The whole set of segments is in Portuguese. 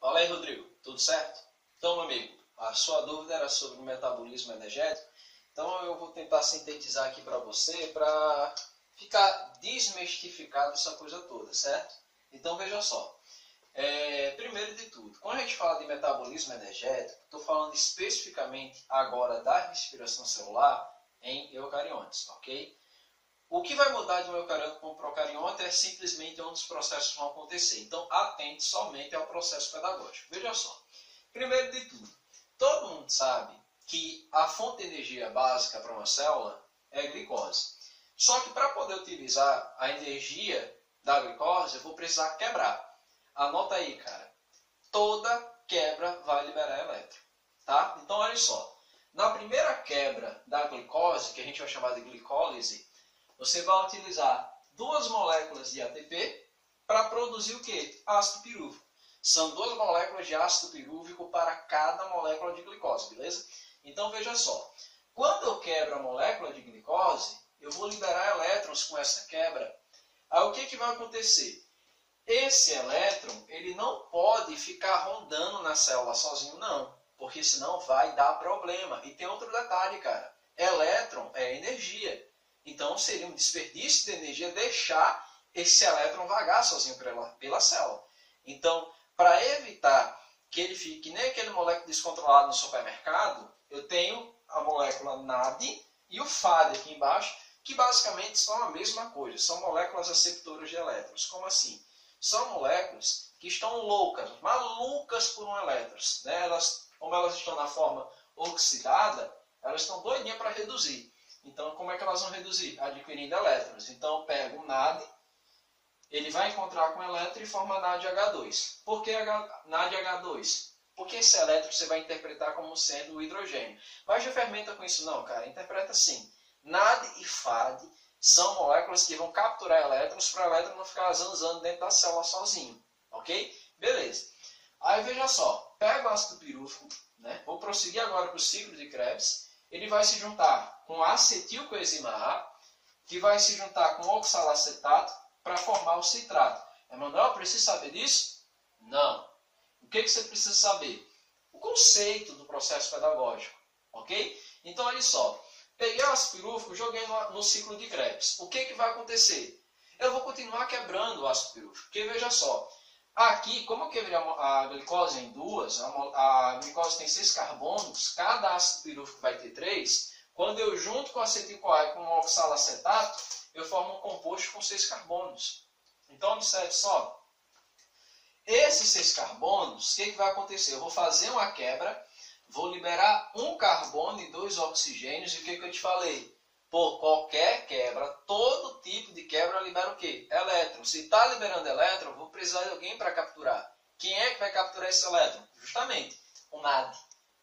Fala aí, Rodrigo. Tudo certo? Então, meu amigo, a sua dúvida era sobre o metabolismo energético. Então, eu vou tentar sintetizar aqui para você para ficar desmistificado essa coisa toda, certo? Então, veja só. É, primeiro de tudo, quando a gente fala de metabolismo energético, estou falando especificamente agora da respiração celular em eucariontes, ok? O que vai mudar de um eucarionte para um procarionte é simplesmente onde os processos vão acontecer. Então, atente somente ao processo pedagógico. Veja só. Primeiro de tudo, todo mundo sabe que a fonte de energia básica para uma célula é a glicose. Só que para poder utilizar a energia da glicose, eu vou precisar quebrar. Anota aí, cara. Toda quebra vai liberar elétron. Tá? Então, olha só. Na primeira quebra da glicose, que a gente vai chamar de glicólise, você vai utilizar duas moléculas de ATP para produzir o que? Ácido pirúvico. São duas moléculas de ácido pirúvico para cada molécula de glicose, beleza? Então veja só. Quando eu quebro a molécula de glicose, eu vou liberar elétrons com essa quebra. Aí o que, que vai acontecer? Esse elétron, ele não pode ficar rondando na célula sozinho, não. Porque senão vai dar problema. E tem outro detalhe, cara. Elétron é energia. Então seria um desperdício de energia deixar esse elétron vagar sozinho pela, pela célula. Então, para evitar que ele fique nem aquele molécula descontrolado no supermercado, eu tenho a molécula NAD e o FAD aqui embaixo, que basicamente são a mesma coisa, são moléculas aceptoras de elétrons. Como assim? são moléculas que estão loucas, malucas por um elétron. Né? Elas, como elas estão na forma oxidada, elas estão doidinhas para reduzir. Então, como é que elas vão reduzir? Adquirindo elétrons. Então, pego o NAD, ele vai encontrar com o elétron e forma NADH2. Por que NADH2? Porque esse elétron você vai interpretar como sendo o hidrogênio. Mas já fermenta com isso não, cara. Interpreta assim. NAD e FAD são moléculas que vão capturar elétrons para o elétron não ficar zanzando dentro da célula sozinho. Ok? Beleza. Aí veja só, pega o ácido pirúvico, né? vou prosseguir agora para o ciclo de Krebs, ele vai se juntar com acetilcoenzima A, que vai se juntar com oxalacetato para formar o citrato. Emanuel, precisa saber disso? Não. O que, que você precisa saber? O conceito do processo pedagógico. Ok? Então, olha só. Peguei o pirúvico, joguei no, no, ciclo de Krebs. O que, que vai acontecer? Eu vou continuar quebrando o ácido pirúvico. Porque veja só, aqui, como eu quebrei a, glicose em duas, a, a, glicose tem seis carbonos, cada ácido pirúvico vai ter três. Quando eu junto com acetil-CoA e com o oxalacetato, eu formo um composto com seis carbonos. Então, observe só. Esses seis carbonos, o que, que vai acontecer? Eu vou fazer uma quebra vou liberar um carbono e dois oxigênios. E o que, que eu te falei? Por qualquer quebra, todo tipo de quebra? Elétron. Se está liberando elétron, vou precisar de alguém para capturar. Quem é que vai capturar esse elétron? Justamente o NAD.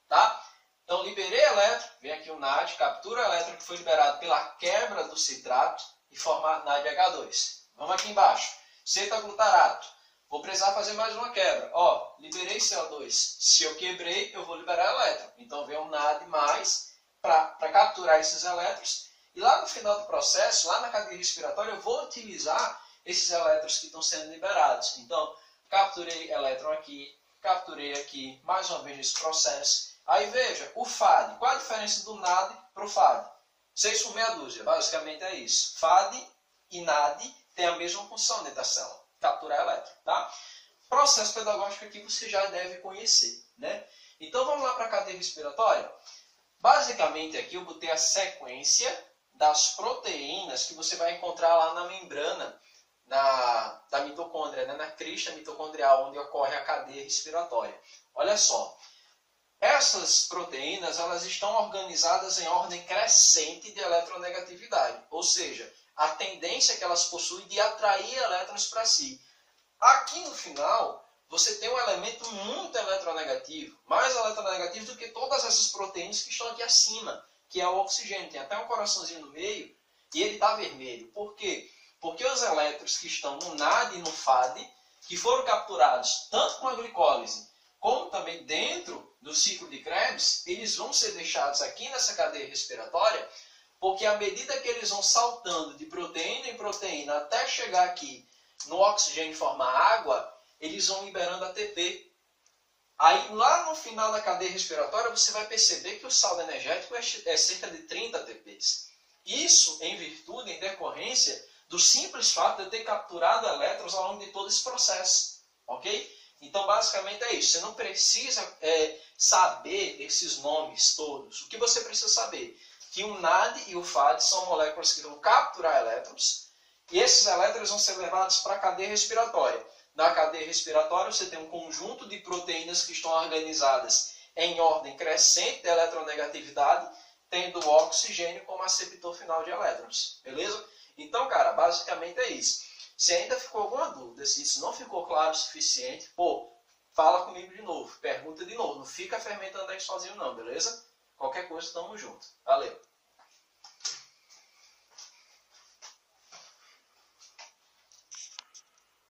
Tá? Então, liberei elétron, vem aqui o NAD, captura o elétron que foi liberado pela quebra do citrato e formar NADH2. Vamos aqui embaixo. Cetaglutarato Vou precisar fazer mais uma quebra. Ó, liberei CO2. Se eu quebrei, eu vou liberar elétron. Então vem um NAD para capturar esses elétrons. E lá no final do processo, lá na cadeia respiratória, eu vou utilizar esses elétrons que estão sendo liberados. Então, capturei elétron aqui, capturei aqui, mais uma vez nesse processo. Aí veja, o FAD. Qual a diferença do NAD para o FAD? 6 por meia dúzia, basicamente é isso. FAD e NAD têm a mesma função dentro da célula capturar elétron, tá? Processo pedagógico aqui você já deve conhecer, né? Então vamos lá para a cadeia respiratória. Basicamente aqui eu botei a sequência das proteínas que você vai encontrar lá na membrana na, da mitocôndria, né? na crista mitocondrial, onde ocorre a cadeia respiratória. Olha só, essas proteínas elas estão organizadas em ordem crescente de eletronegatividade, ou seja, a tendência que elas possuem de atrair elétrons para si. Aqui no final, você tem um elemento muito eletronegativo, mais eletronegativo do que todas essas proteínas que estão aqui acima, que é o oxigênio. Tem até um coraçãozinho no meio e ele está vermelho. Por quê? Porque os elétrons que estão no NAD e no FAD, que foram capturados tanto com a glicólise como também dentro do ciclo de Krebs, eles vão ser deixados aqui nessa cadeia respiratória porque à medida que eles vão saltando de proteína em proteína até chegar aqui no oxigênio formar água, eles vão liberando ATP. Aí lá no final da cadeia respiratória você vai perceber que o saldo energético é, é cerca de 30 ATPs. Isso em virtude, em decorrência do simples fato de eu ter capturado elétrons ao longo de todo esse processo. Ok? Então, basicamente é isso. Você não precisa é, saber esses nomes todos. O que você precisa saber? Que o NAD e o FAD são moléculas que vão capturar elétrons e esses elétrons vão ser levados para a cadeia respiratória. Na cadeia respiratória, você tem um conjunto de proteínas que estão organizadas em ordem crescente de eletronegatividade, tendo oxigênio como aceptor final de elétrons. Beleza? Então, cara, basicamente é isso. Se ainda ficou alguma dúvida, se isso não ficou claro o suficiente, pô, fala comigo de novo, pergunta de novo. Não fica fermentando aí sozinho não, beleza? Qualquer coisa, tamo junto. Valeu!